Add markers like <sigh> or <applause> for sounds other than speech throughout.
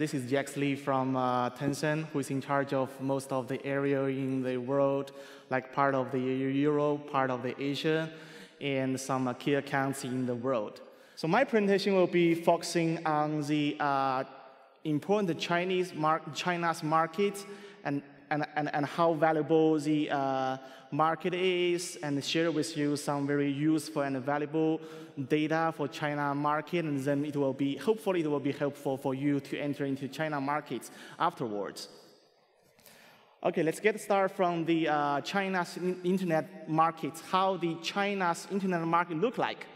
This is Jex Li from uh, Tencent, who is in charge of most of the area in the world, like part of the Europe, part of the Asia, and some uh, key accounts in the world. So my presentation will be focusing on the uh, important Chinese mar China's market and and, and, and how valuable the uh, market is and share with you some very useful and valuable data for China market and then it will be, hopefully it will be helpful for you to enter into China markets afterwards. Okay, let's get started from the uh, China's internet markets, how the China's internet market look like.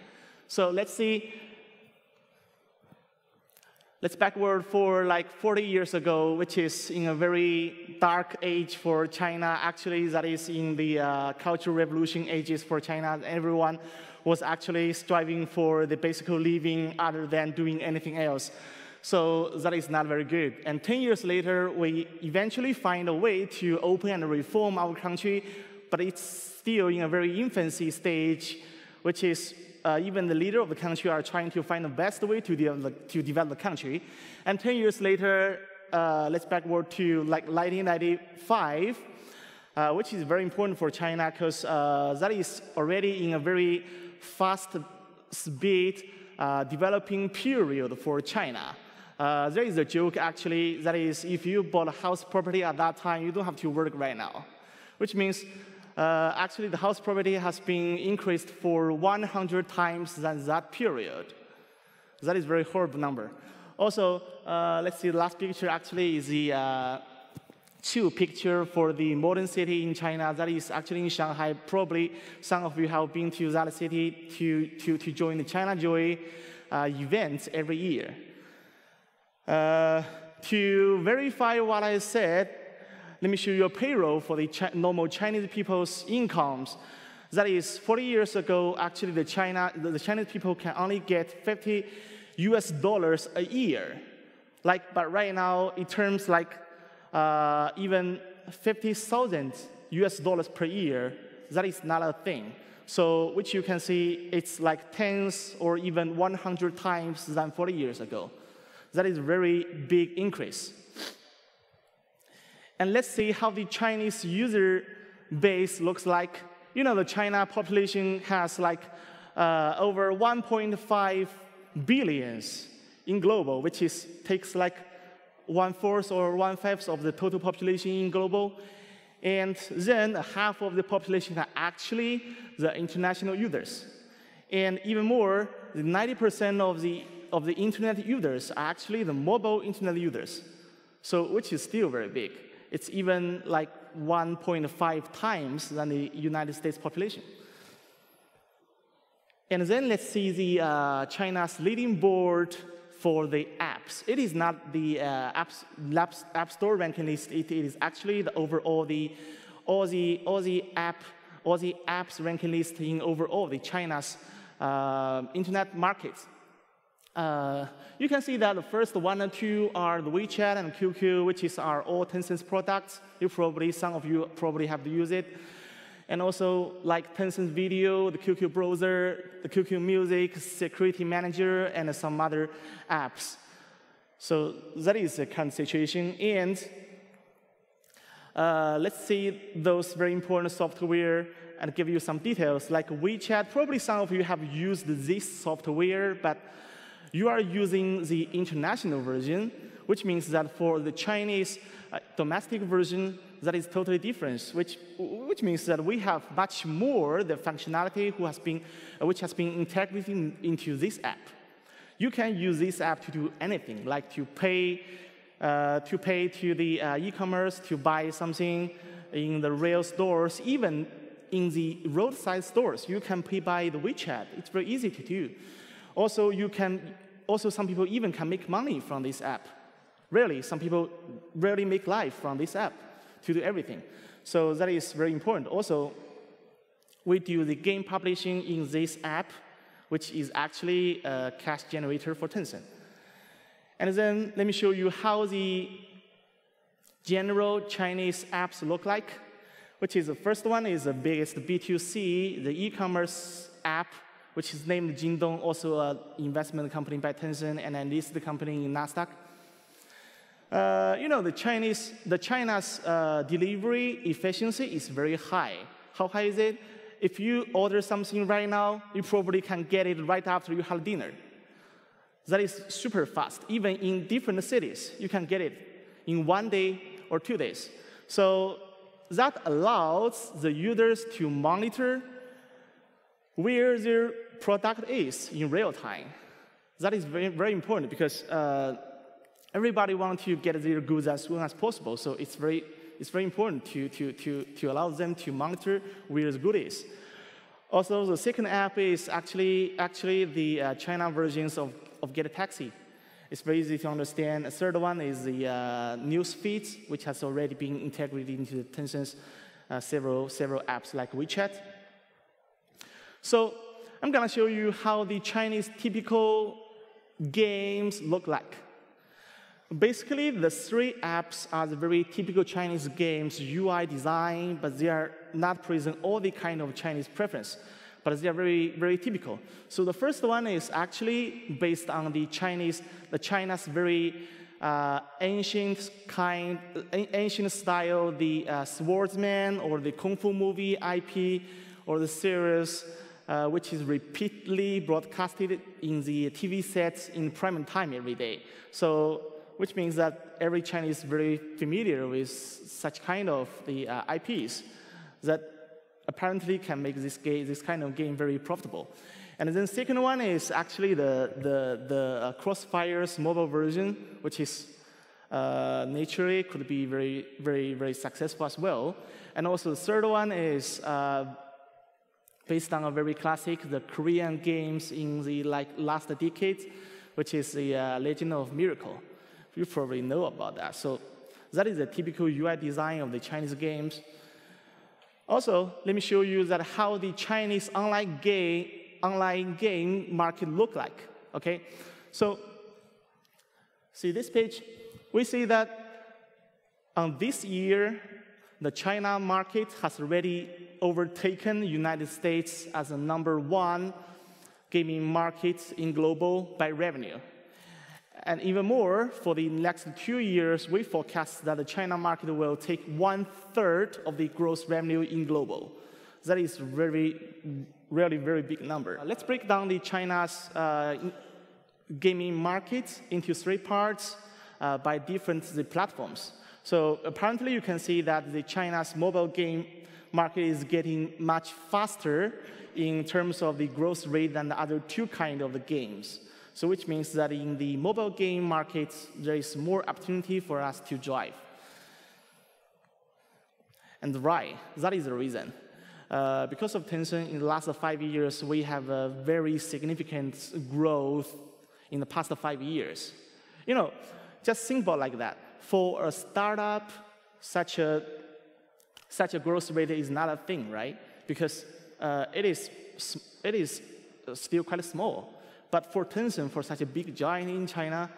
So let's see let's backward for like 40 years ago, which is in a very dark age for China. Actually, that is in the uh, Cultural Revolution ages for China. Everyone was actually striving for the basic living other than doing anything else. So that is not very good. And 10 years later, we eventually find a way to open and reform our country, but it's still in a very infancy stage, which is uh, even the leader of the country are trying to find the best way to develop, to develop the country. And 10 years later, uh, let's backward to like 1995, uh, which is very important for China because uh, that is already in a very fast speed uh, developing period for China. Uh, there is a joke actually that is if you bought a house property at that time, you don't have to work right now, which means uh, actually the house property has been increased for 100 times than that period. That is very horrible number. Also, uh, let's see, the last picture actually is the uh, two picture for the modern city in China. That is actually in Shanghai. Probably some of you have been to that city to, to, to join the ChinaJoy uh, events every year. Uh, to verify what I said, let me show you a payroll for the normal Chinese people's incomes. That is, 40 years ago, actually the, China, the Chinese people can only get 50 US dollars a year. Like, but right now, it turns like uh, even 50,000 US dollars per year. That is not a thing. So, which you can see, it's like tens or even 100 times than 40 years ago. That is a very big increase. And let's see how the Chinese user base looks like. You know, the China population has like uh, over 1.5 billions in global, which is takes like one fourth or one fifth of the total population in global. And then half of the population are actually the international users. And even more, 90% of the, of the internet users are actually the mobile internet users. So, which is still very big. It's even like 1.5 times than the United States population. And then let's see the uh, China's leading board for the apps. It is not the uh, apps, app store ranking list. It, it is actually the overall the all the all the app all the apps ranking list in overall the China's uh, internet markets. Uh, you can see that the first one and two are the WeChat and QQ, which is our all Tencent products. You probably, some of you probably have to use it. And also like Tencent Video, the QQ Browser, the QQ Music, Security Manager, and some other apps. So that is the current situation. And uh, let's see those very important software and give you some details. Like WeChat, probably some of you have used this software, but you are using the international version, which means that for the Chinese uh, domestic version, that is totally different, which, which means that we have much more the functionality who has been, uh, which has been integrated in, into this app. You can use this app to do anything, like to pay, uh, to pay to the uh, e-commerce, to buy something in the real stores, even in the roadside stores, you can pay by the WeChat. It's very easy to do. Also, you can also some people even can make money from this app. Really, some people really make life from this app to do everything. So that is very important. Also, we do the game publishing in this app, which is actually a cash generator for Tencent. And then let me show you how the general Chinese apps look like, which is the first one is the biggest B2C, the e-commerce app which is named Jingdong, also an investment company by Tencent, and then listed company in Nasdaq. Uh, you know, the Chinese, the China's uh, delivery efficiency is very high. How high is it? If you order something right now, you probably can get it right after you have dinner. That is super fast. Even in different cities, you can get it in one day or two days. So that allows the users to monitor where their product is in real time. That is very, very important because uh, everybody wants to get their goods as soon as possible. So it's very, it's very important to, to, to, to allow them to monitor where the good is. Also, the second app is actually, actually the uh, China versions of, of Get a Taxi. It's very easy to understand. The third one is the uh, news feeds, which has already been integrated into Tencent's uh, several, several apps like WeChat. So I'm going to show you how the Chinese typical games look like. Basically, the three apps are the very typical Chinese games UI design, but they are not present all the kind of Chinese preference but they are very, very typical. So the first one is actually based on the Chinese, the China's very uh, ancient kind, ancient style, the uh, swordsman or the kung fu movie IP or the series, uh, which is repeatedly broadcasted in the TV sets in prime time every day. So, which means that every Chinese is very familiar with such kind of the uh, IPs that apparently can make this, game, this kind of game very profitable. And then second one is actually the, the, the uh, Crossfire's mobile version, which is uh, naturally could be very, very, very successful as well. And also the third one is uh, based on a very classic, the Korean games in the like last decade, which is the uh, Legend of Miracle. You probably know about that. So that is the typical UI design of the Chinese games. Also, let me show you that how the Chinese online game, online game market look like, okay? So, see this page? We see that on this year, the China market has already overtaken the United States as the number one gaming market in global by revenue. And even more, for the next two years, we forecast that the China market will take one third of the gross revenue in global. That is very, really very big number. Let's break down the China's uh, gaming market into three parts uh, by different the platforms. So apparently you can see that the China's mobile game market is getting much faster in terms of the growth rate than the other two kind of the games. So which means that in the mobile game market, there is more opportunity for us to drive. And why? That is the reason. Uh, because of Tencent, in the last five years, we have a very significant growth in the past five years. You know, just think about like that. For a startup, such a such a growth rate is not a thing, right? Because uh, it is it is still quite small. But for Tencent, for such a big giant in China,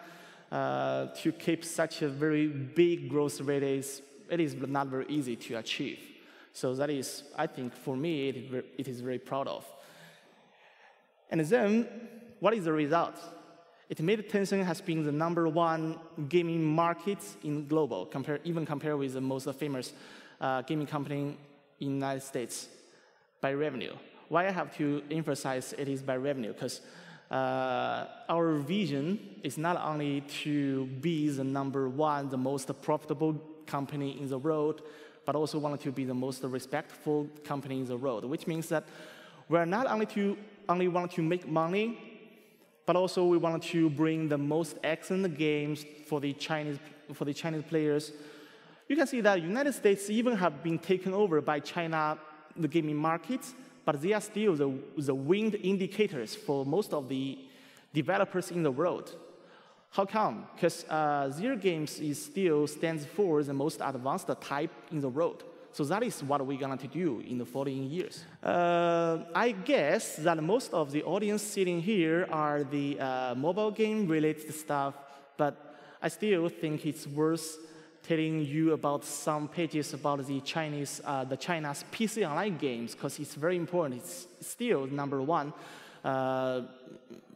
uh, to keep such a very big growth rate is, it is not very easy to achieve. So that is, I think, for me, it, it is very proud of. And then, what is the result? It made Tencent has been the number one gaming market in global, compare, even compared with the most famous uh, gaming company in the United States by revenue. Why I have to emphasize it is by revenue? Because uh, our vision is not only to be the number one, the most profitable company in the world, but also want to be the most respectful company in the world, which means that we're not only to only want to make money, but also we want to bring the most excellent games for the Chinese for the Chinese players. You can see that United States even have been taken over by China, the gaming markets, but they are still the, the wind indicators for most of the developers in the world. How come? Because uh, their games is still stands for the most advanced type in the world. So that is what we're going to do in the following years. Uh, I guess that most of the audience sitting here are the uh, mobile game related stuff, but I still think it's worth telling you about some pages about the Chinese, uh, the China's PC online games, because it's very important. It's still number one uh,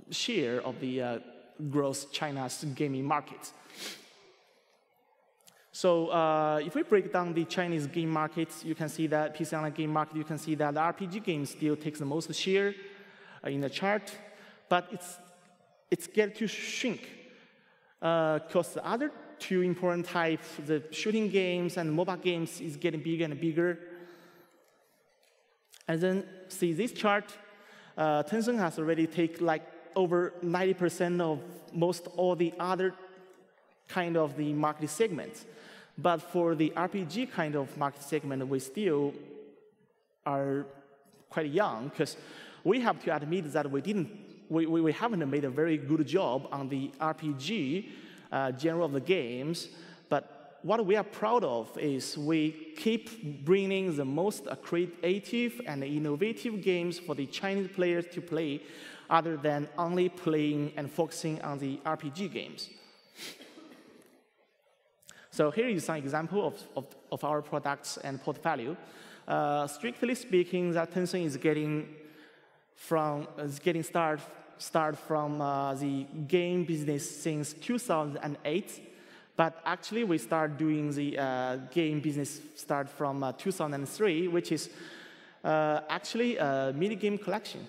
share of the uh, gross China's gaming market. So uh, if we break down the Chinese game market, you can see that PC online game market, you can see that the RPG game still takes the most share uh, in the chart, but it's, it's get to shrink because uh, the other two important types, the shooting games and mobile games is getting bigger and bigger. And then see this chart, uh, Tencent has already taken like over 90% of most all the other kind of the market segments. But for the RPG kind of market segment, we still are quite young because we have to admit that we didn't, we, we, we haven't made a very good job on the RPG uh, of the games. But what we are proud of is we keep bringing the most creative and innovative games for the Chinese players to play other than only playing and focusing on the RPG games. So here is some example of, of, of our products and portfolio. Uh, strictly speaking, that Tencent is getting from is getting start start from uh, the game business since 2008, but actually we start doing the uh, game business start from uh, 2003, which is actually a mini game collection.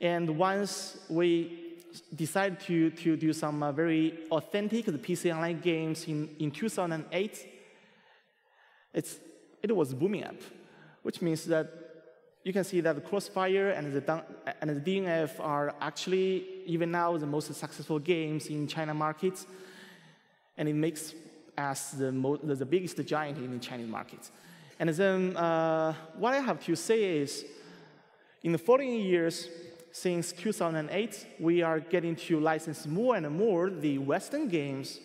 And once we decided to, to do some uh, very authentic PC Online games in, in 2008, it's, it was booming up, which means that you can see that the Crossfire and the, and the DNF are actually, even now, the most successful games in China markets, and it makes us the, the biggest giant in the Chinese markets. And then uh, what I have to say is, in the following years, since 2008, we are getting to license more and more the Western games,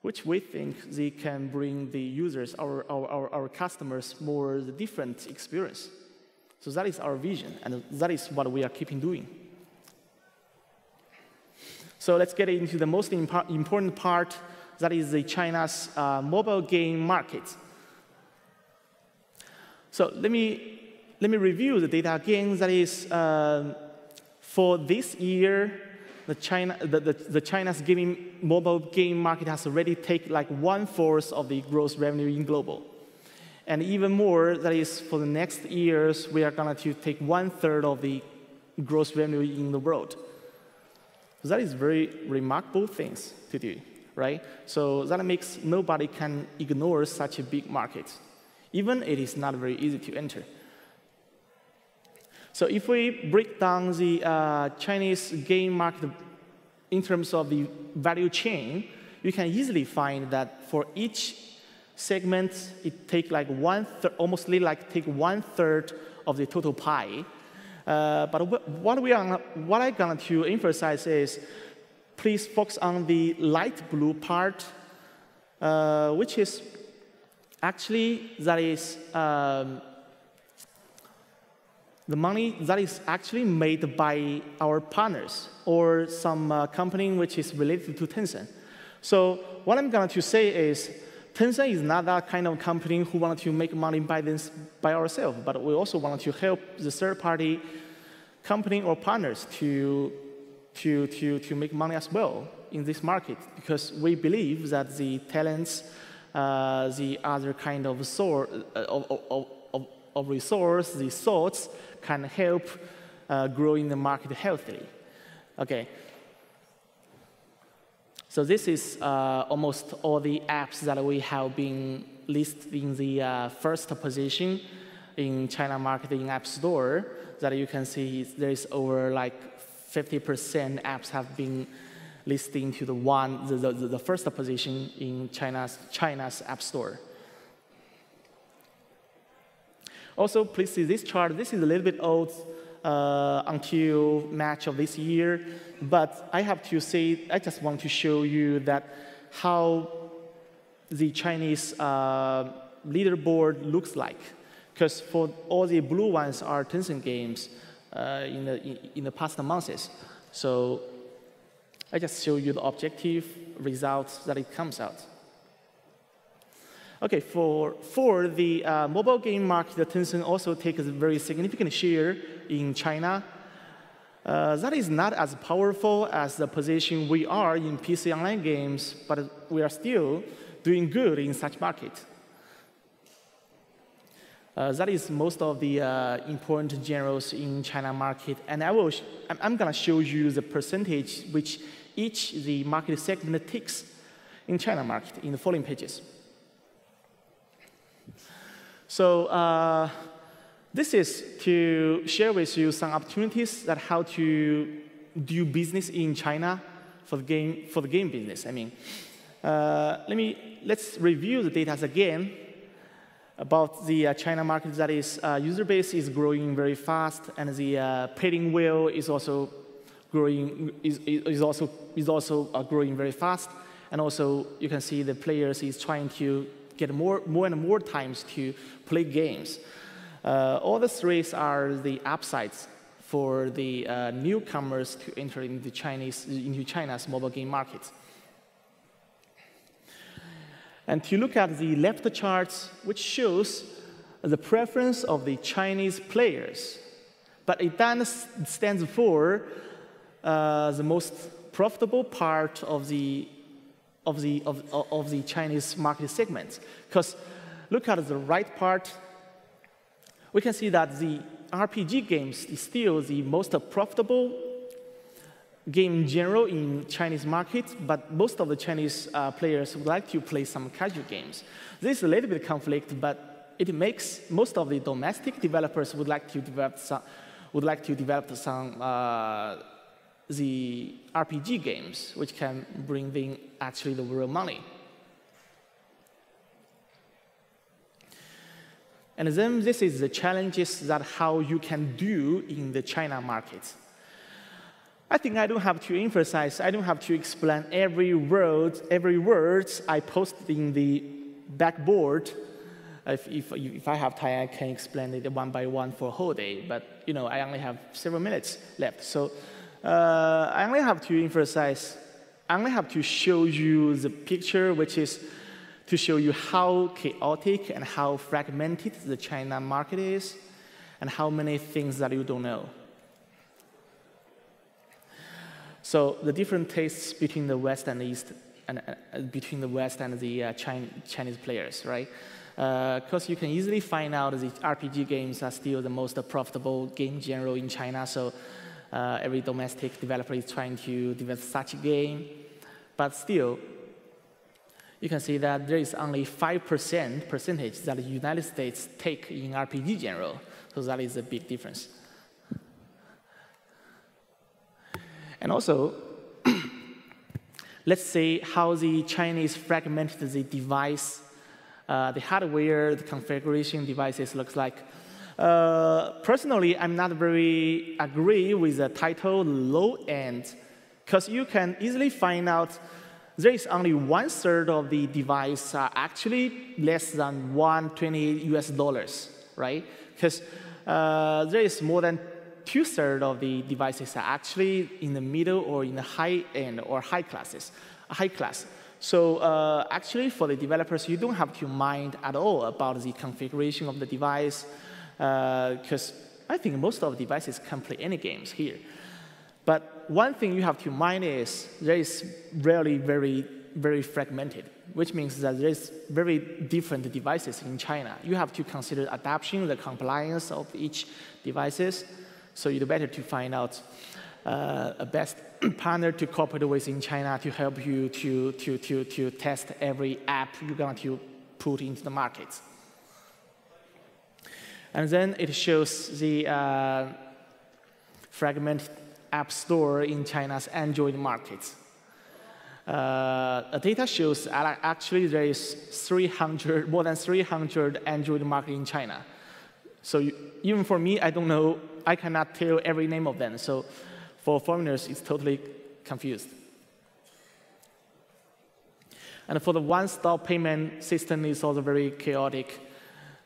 which we think they can bring the users, our, our, our, customers, more different experience. So that is our vision, and that is what we are keeping doing. So let's get into the most impo important part, that is the China's uh, mobile game market. So let me let me review the data again. That is, uh, for this year, the, China, the, the, the, China's gaming mobile game market has already taken like one fourth of the gross revenue in global. And even more, that is for the next years, we are going to take one third of the gross revenue in the world. So that is very remarkable things to do, right? So that makes nobody can ignore such a big market. Even it is not very easy to enter. So if we break down the uh, Chinese game market in terms of the value chain, you can easily find that for each segment, it take like one almost like take one third of the total pie. Uh, but what we are, what I'm going to emphasize is, please focus on the light blue part, uh, which is actually that is um, the money that is actually made by our partners or some uh, company which is related to Tencent. So what I'm going to say is Tencent is not that kind of company who want to make money by, this, by ourselves, but we also want to help the third-party company or partners to, to, to, to make money as well in this market because we believe that the talents, uh, the other kind of, source, uh, of, of, of, of resource, the thoughts, can help uh, growing the market healthily. Okay. So this is uh, almost all the apps that we have been listed in the uh, first position in China market in App Store. That you can see there is over like 50% apps have been listed into the one, the, the, the first position in China's, China's App Store. Also, please see this chart. This is a little bit old uh, until March of this year, but I have to say, I just want to show you that how the Chinese uh, leaderboard looks like. Because for all the blue ones are Tencent games uh, in, the, in the past months. So I just show you the objective results that it comes out. Okay, for, for the uh, mobile game market, Tencent also takes a very significant share in China. Uh, that is not as powerful as the position we are in PC online games, but we are still doing good in such market. Uh, that is most of the uh, important generals in China market, and I will I'm, I'm going to show you the percentage which each the market segment takes in China market in the following pages. So uh, this is to share with you some opportunities that how to do business in China for the game, for the game business. I mean, uh, let me, let's review the data again about the uh, China market that is uh, user base is growing very fast and the uh, paying wheel is also growing, is, is also, is also uh, growing very fast. And also you can see the players is trying to get more, more and more times to play games. Uh, all the three are the upsides for the uh, newcomers to enter into, Chinese, into China's mobile game market. And to look at the left charts, which shows the preference of the Chinese players. But it then stands for uh, the most profitable part of the, of the, of, of the Chinese market segment. Because look at the right part, we can see that the RPG games is still the most profitable game in general in Chinese market, but most of the Chinese uh, players would like to play some casual games. This is a little bit conflict, but it makes most of the domestic developers would like to develop some, would like to develop some uh, the RPG games, which can bring in actually the real money. And then this is the challenges that how you can do in the China market. I think I don't have to emphasize, I don't have to explain every word, every words I posted in the backboard. If, if, if I have time, I can explain it one by one for a whole day, but you know, I only have several minutes left. So uh, I only have to emphasize, I only have to show you the picture, which is to show you how chaotic and how fragmented the China market is, and how many things that you don't know. So the different tastes between the West and the East, and uh, between the West and the uh, Chinese players, right? Because uh, you can easily find out the RPG games are still the most profitable game genre in China. So uh, every domestic developer is trying to develop such a game. But still, you can see that there is only 5% percentage that the United States take in RPG general. So that is a big difference. And also, <clears throat> let's see how the Chinese fragmented the device, uh, the hardware, the configuration devices looks like. Uh, personally, I'm not very agree with the title low end, because you can easily find out there is only one third of the device are actually less than 120 US dollars, right? Because uh, there is more than two-thirds of the devices are actually in the middle or in the high end or high classes, high class. So uh, actually, for the developers, you don't have to mind at all about the configuration of the device, because uh, I think most of the devices can play any games here. But one thing you have to mind is there is really very, very fragmented, which means that there's very different devices in China. You have to consider adoption, the compliance of each devices. So it's better to find out uh, a best <clears throat> partner to cooperate with in China to help you to, to, to, to test every app you're going to put into the market. And then it shows the uh, fragmented app store in China's Android market. Uh, data shows actually there is 300, more than 300 Android market in China. So you, even for me, I don't know, I cannot tell every name of them. So for foreigners, it's totally confused. And for the one-stop payment system it's also very chaotic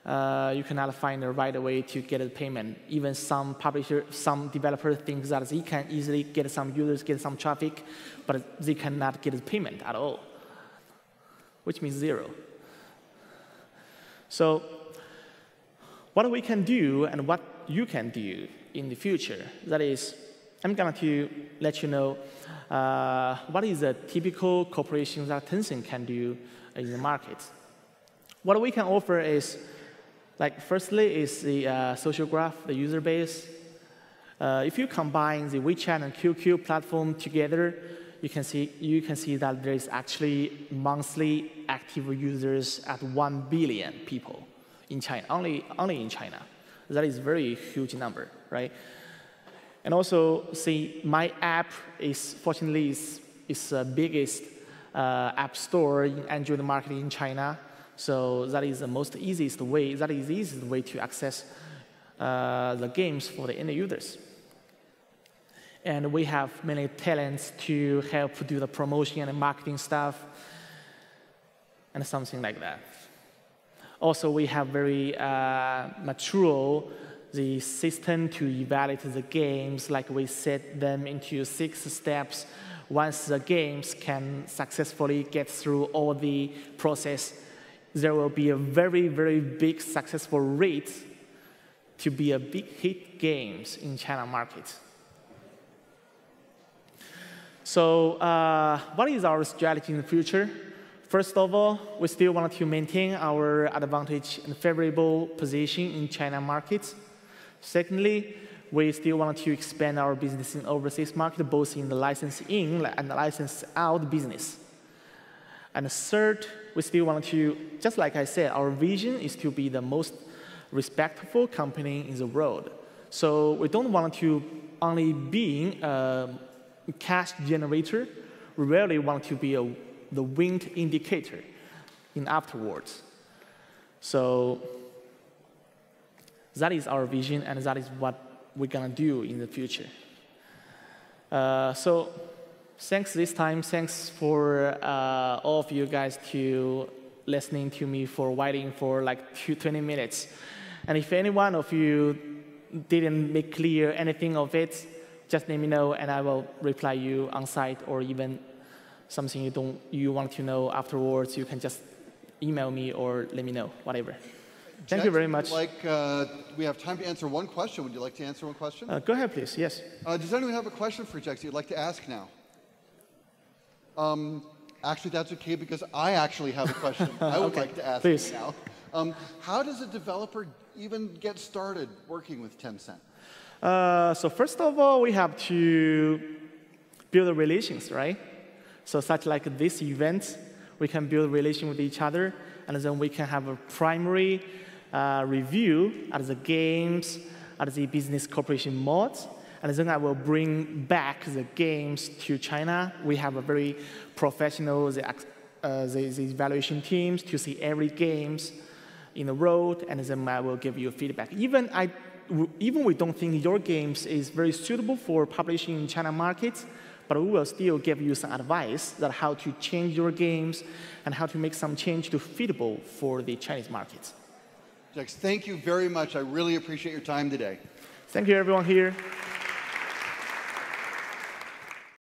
uh, you cannot find the right way to get a payment. Even some publisher, some developer thinks that they can easily get some users, get some traffic, but they cannot get a payment at all, which means zero. So what we can do and what you can do in the future, that is, I'm going to let you know uh, what is a typical cooperation that Tencent can do in the market. What we can offer is, like, firstly, is the uh, social graph, the user base. Uh, if you combine the WeChat and QQ platform together, you can see you can see that there is actually monthly active users at 1 billion people in China, only, only in China. That is very huge number, right? And also, see, my app is, fortunately, is, is biggest uh, app store in Android market in China. So that is the most easiest way, that is the easiest way to access uh, the games for the end users. And we have many talents to help do the promotion and marketing stuff and something like that. Also, we have very uh, mature the system to evaluate the games, like we set them into six steps. Once the games can successfully get through all the process, there will be a very, very big successful rate to be a big hit games in China market. So uh, what is our strategy in the future? First of all, we still want to maintain our advantage and favorable position in China markets. Secondly, we still want to expand our business in overseas market, both in the license in and the license out business. And third, we still want to, just like I said, our vision is to be the most respectful company in the world. So we don't want to only be a cash generator. We really want to be a, the wind indicator in afterwards. So that is our vision, and that is what we're gonna do in the future. Uh, so thanks this time. Thanks for uh, all of you guys to listening to me for waiting for like two, 20 minutes. And if any one of you didn't make clear anything of it, just let me know and I will reply you on site or even something you don't you want to know afterwards. You can just email me or let me know, whatever. Thank you very much. Like, uh, we have time to answer one question. Would you like to answer one question? Uh, go ahead, please. Yes. Uh, does anyone have a question for Jex you'd like to ask now? Um, actually, that's okay because I actually have a question <laughs> I would okay. like to ask please. now. Um, how does a developer even get started working with Tencent? Uh, so first of all, we have to build relations, right? So such like this event, we can build relation with each other, and then we can have a primary uh, review at the games, at the business cooperation modes, and then I will bring back the games to China. We have a very professional the, uh, the, the evaluation teams to see every games in the road, and then I will give you feedback. Even I, even we don't think your games is very suitable for publishing in China markets, but we will still give you some advice that how to change your games and how to make some change to fitable for the Chinese markets. Jex, thank you very much. I really appreciate your time today. Thank you, everyone here.